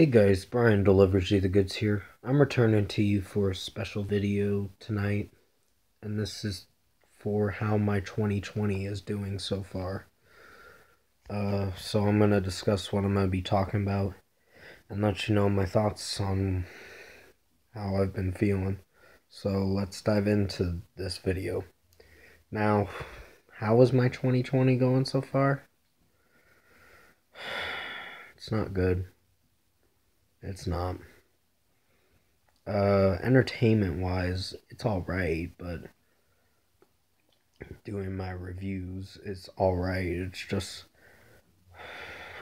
Hey guys, Bryan delivers you the goods here. I'm returning to you for a special video tonight, and this is for how my 2020 is doing so far. Uh, so I'm gonna discuss what I'm gonna be talking about, and let you know my thoughts on how I've been feeling. So let's dive into this video. Now, how is my 2020 going so far? It's not good. It's not. Uh, entertainment wise, it's alright, but doing my reviews is alright. It's just,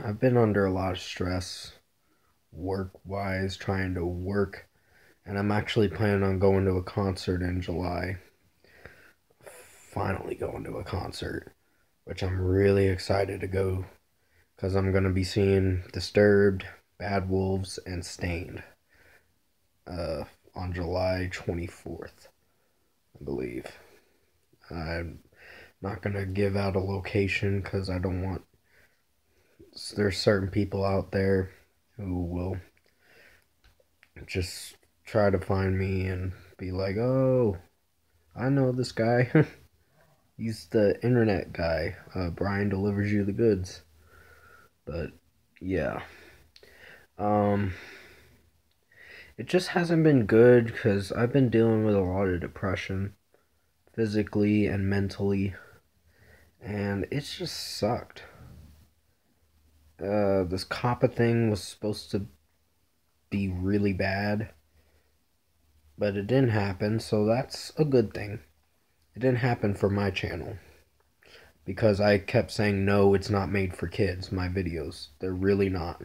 I've been under a lot of stress work wise, trying to work, and I'm actually planning on going to a concert in July. Finally, going to a concert, which I'm really excited to go because I'm going to be seeing Disturbed, Bad Wolves, and Staind uh, on July 24th, I believe. I'm not going to give out a location because I don't want. There's certain people out there who will just try to find me and be like, oh, I know this guy. He's the internet guy. Uh, Bryan delivers you the goods. But yeah. Um it just hasn't been good cuz I've been dealing with a lot of depression physically and mentally and it's just sucked. Uh this COPPA thing was supposed to be really bad, but it didn't happen, so that's a good thing. It didn't happen for my channel because I kept saying no, it's not made for kids. My videos, they're really not,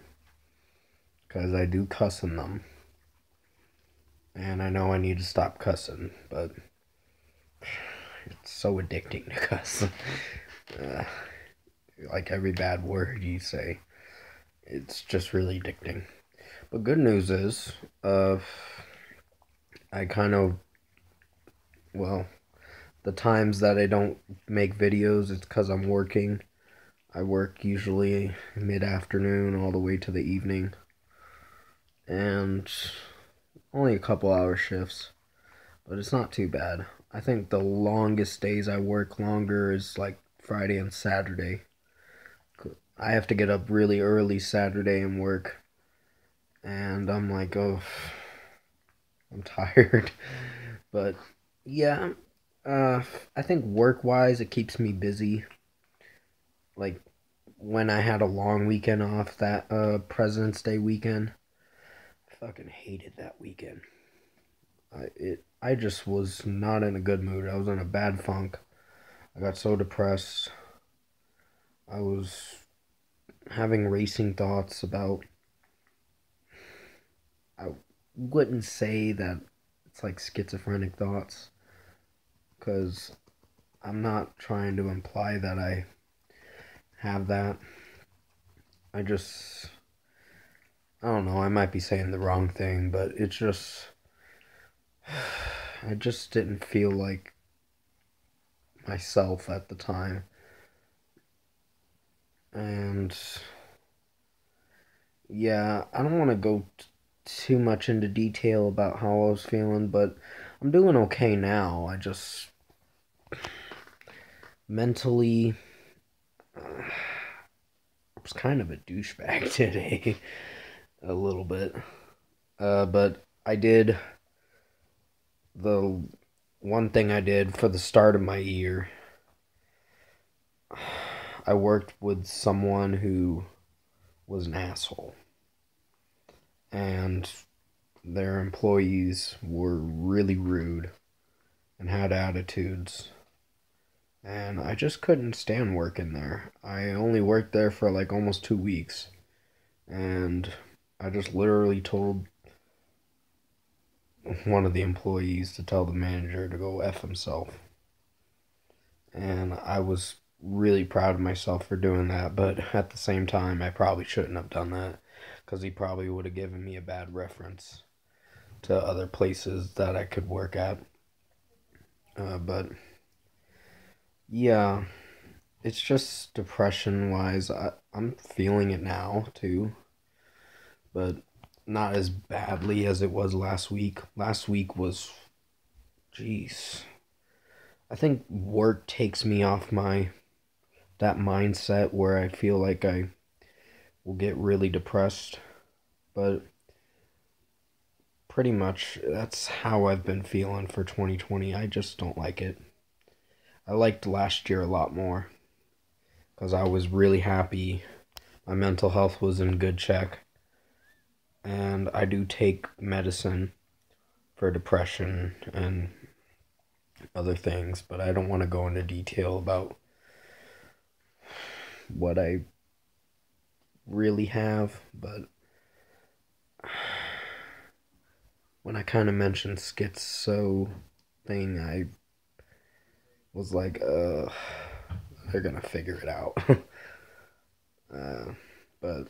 because I do cuss in them, and I know I need to stop cussing, but it's so addicting to cuss. Uh, like every bad word you say, it's just really addicting. But good news is, uh, I kind of, well, the times that I don't make videos, it's because I'm working. I work usually mid afternoon all the way to the evening. And only a couple hour shifts. But it's not too bad. I think the longest days I work longer is like Friday and Saturday. I have to get up really early Saturday and work. And I'm like, oh, I'm tired. But yeah, uh, I think work wise, it keeps me busy. Like when I had a long weekend off, that uh President's Day weekend, fucking hated that weekend. I it I just was not in a good mood. I was in a bad funk. I got so depressed. I was having racing thoughts about. I wouldn't say that it's like schizophrenic thoughts because I'm not trying to imply that I have that. I just, I don't know, I might be saying the wrong thing, but it's just, I just didn't feel like myself at the time. And, yeah, I don't want to go t- too much into detail about how I was feeling, but I'm doing okay now. I just mentally uh, I was kind of a douchebag today a little bit. Uh, but i did the one thing i did for the start of my year. I worked with someone who was an asshole. And their employees were really rude and had attitudes. And I just couldn't stand working there. I only worked there for like almost two weeks, and I just literally told one of the employees to tell the manager to go F himself. And I was really proud of myself for doing that, but at the same time, I probably shouldn't have done that because he probably would have given me a bad reference to other places that I could work at. Uh, but yeah, it's just depression wise. I, I'm feeling it now too. But not as badly as it was last week. Last week was, jeez. I think work takes me off my that mindset where I feel like I will get really depressed. But pretty much that's how I've been feeling for 2020. I just don't like it. I liked last year a lot more because I was really happy. My mental health was in good check. And I do take medicine for depression and other things, but I don't want to go into detail about what I really have, but when I kind of mentioned schizo thing, I was like, uh, they're gonna figure it out. uh, but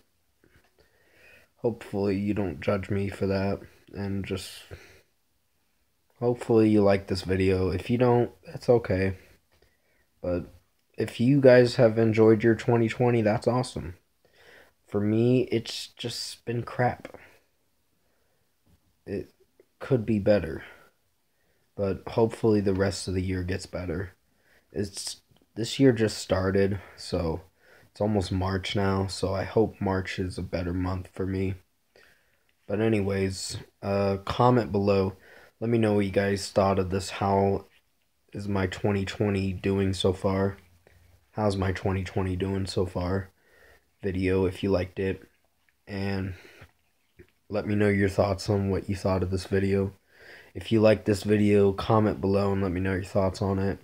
hopefully you don't judge me for that, and just hopefully you like this video. If you don't, that's okay. But if you guys have enjoyed your 2020, that's awesome. For me, it's just been crap. It could be better. But hopefully the rest of the year gets better. It's this year just started, so it's almost March now, so I hope March is a better month for me. But anyways, uh comment below. Let me know what you guys thought of this. How is my 2020 doing so far? how's my 2020 doing so far video if you liked it and let me know your thoughts on what you thought of this video if you like this video comment below and let me know your thoughts on it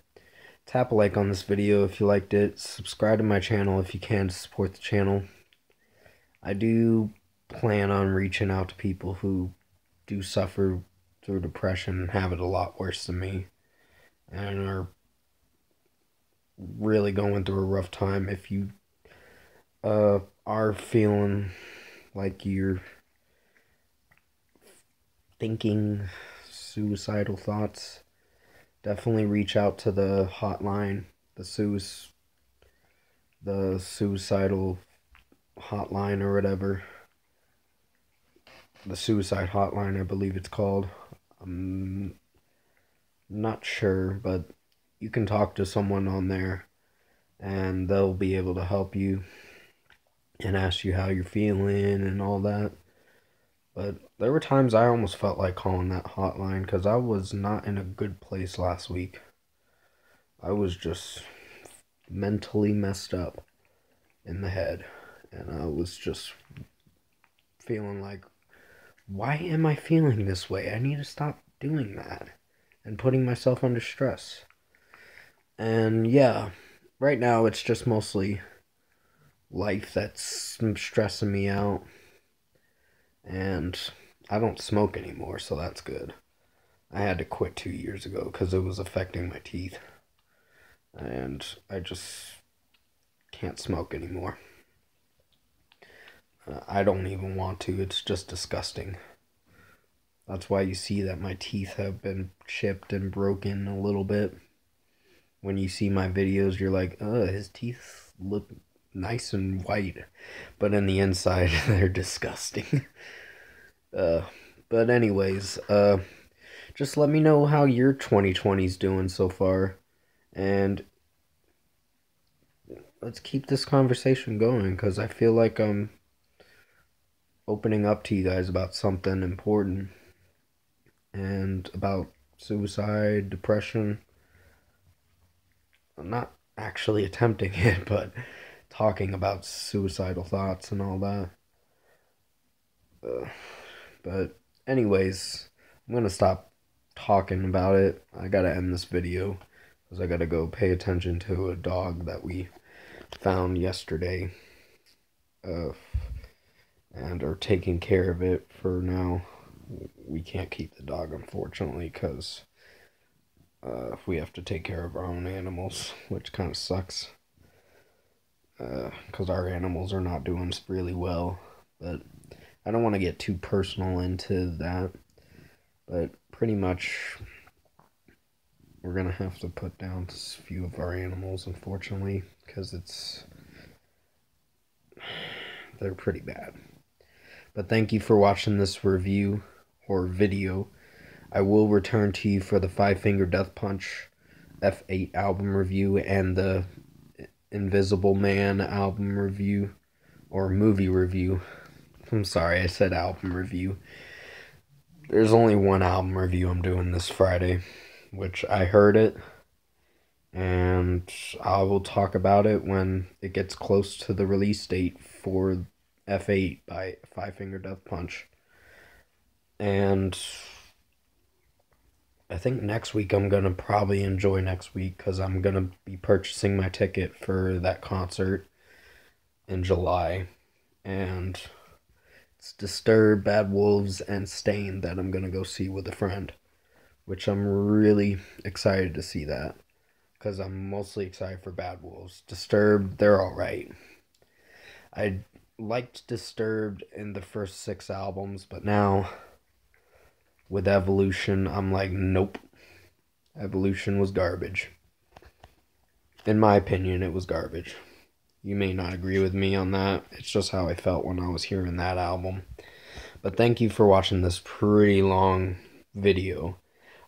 tap a like on this video if you liked it. Subscribe to my channel if you can to support the channel. I do plan on reaching out to people who do suffer through depression and have it a lot worse than me and are really going through a rough time, if you uh, are feeling like you're thinking suicidal thoughts, definitely reach out to the hotline, the suicide, the suicidal hotline or whatever. The suicide hotline, I believe it's called. I'm not sure, but you can talk to someone on there and they'll be able to help you and ask you how you're feeling and all that. But there were times I almost felt like calling that hotline because I was not in a good place last week. I was just mentally messed up in the head. And I was just feeling like, why am I feeling this way? I need to stop doing that and putting myself under stress. And yeah, right now it's just mostly life that's stressing me out. And I don't smoke anymore, so that's good. I had to quit two years ago because it was affecting my teeth. And I just can't smoke anymore. Uh, I don't even want to, it's just disgusting. That's why you see that my teeth have been chipped and broken a little bit when you see my videos, you're like, oh, his teeth look nice and white. But in the inside, they're disgusting. uh, but anyways, uh, just let me know how your 2020's doing so far. And let's keep this conversation going because I feel like I'm opening up to you guys about something important and about suicide, depression I'm not actually attempting it, but talking about suicidal thoughts and all that. But, anyways, I'm gonna stop talking about it. I gotta end this video because I gotta go pay attention to a dog that we found yesterday. Uh, and are taking care of it for now. We can't keep the dog, unfortunately, because uh, we have to take care of our own animals, which kind of sucks. Because uh, our animals are not doing really well. But I don't want to get too personal into that. But pretty much, we're going to have to put down a few of our animals, unfortunately, because it's. They're pretty bad. But thank you for watching this review or video. I will return to you for the Five Finger Death Punch F8 album review and the Invisible Man album review or movie review. I'm sorry, I said album review. There's only one album review I'm doing this Friday, which I heard it and I will talk about it when it gets close to the release date for F8 by Five Finger Death Punch. And I think next week I'm to probably enjoy next week because I'm to be purchasing my ticket for that concert in July. And it's Disturbed, Bad Wolves, and Staind that I'm to go see with a friend. Which I'm really excited to see that because I'm mostly excited for Bad Wolves. Disturbed, they're alright. I liked Disturbed in the first six albums, but now with Evolution, I'm like, nope. Evolution was garbage. In my opinion, it was garbage. You may not agree with me on that. It's just how I felt when I was hearing that album. But thank you for watching this pretty long video.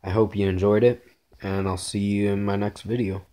I hope you enjoyed it and I'll see you in my next video.